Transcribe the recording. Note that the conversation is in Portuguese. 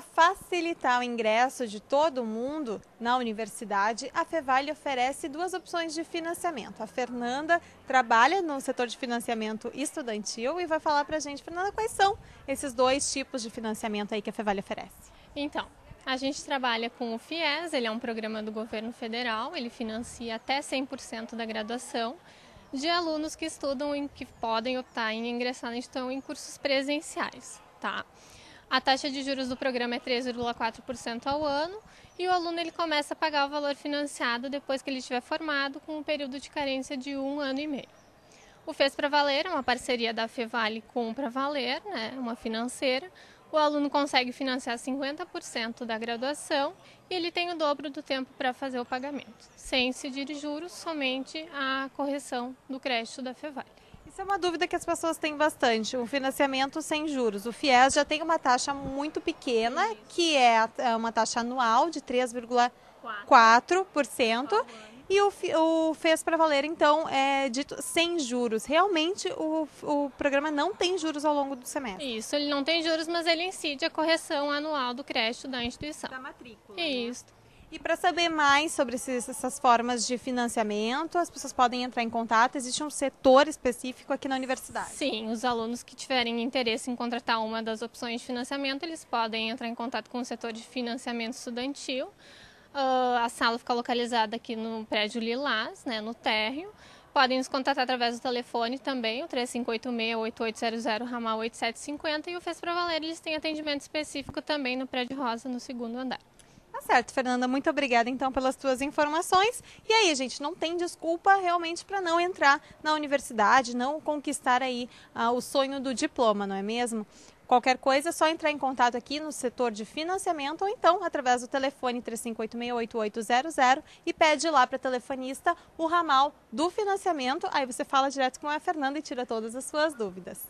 para facilitar o ingresso de todo mundo na universidade, a Fevale oferece duas opções de financiamento. A Fernanda trabalha no setor de financiamento estudantil e vai falar para a gente, Fernanda, quais são esses dois tipos de financiamento aí que a Fevale oferece. Então, a gente trabalha com o FIES, ele é um programa do governo federal, ele financia até 100% da graduação de alunos que estudam e que podem optar em ingressar instituição em cursos presenciais, tá? A taxa de juros do programa é 3,4% ao ano e o aluno ele começa a pagar o valor financiado depois que ele estiver formado com um período de carência de um ano e meio. O Fez para Valer é uma parceria da Fevale com o Para Valer, né, uma financeira. O aluno consegue financiar 50% da graduação e ele tem o dobro do tempo para fazer o pagamento, sem incidir juros, somente a correção do crédito da Fevale. Isso é uma dúvida que as pessoas têm bastante. O financiamento sem juros. O FIES já tem uma taxa muito pequena, que é, é uma taxa anual de 3,4%. E o, o FES para Valer, então, é dito sem juros. Realmente, o, o programa não tem juros ao longo do semestre. Isso, ele não tem juros, mas ele incide a correção anual do crédito da instituição. Da matrícula. Né? Isso. Né? E para saber mais sobre esses, essas formas de financiamento, as pessoas podem entrar em contato. Existe um setor específico aqui na universidade? Sim, os alunos que tiverem interesse em contratar uma das opções de financiamento, eles podem entrar em contato com o setor de financiamento estudantil. Uh, a sala fica localizada aqui no prédio Lilás, né, no térreo. Podem nos contatar através do telefone também, o 3586-8800, ramal 8750. E o Fez Pra Valer, eles têm atendimento específico também no prédio Rosa, no segundo andar. Certo, Fernanda. Muito obrigada então pelas tuas informações. E aí, gente, não tem desculpa realmente para não entrar na universidade, não conquistar aí ah, o sonho do diploma, não é mesmo? Qualquer coisa é só entrar em contato aqui no setor de financiamento ou então através do telefone 35868800 e pede lá para a telefonista o ramal do financiamento. Aí você fala direto com a Fernanda e tira todas as suas dúvidas.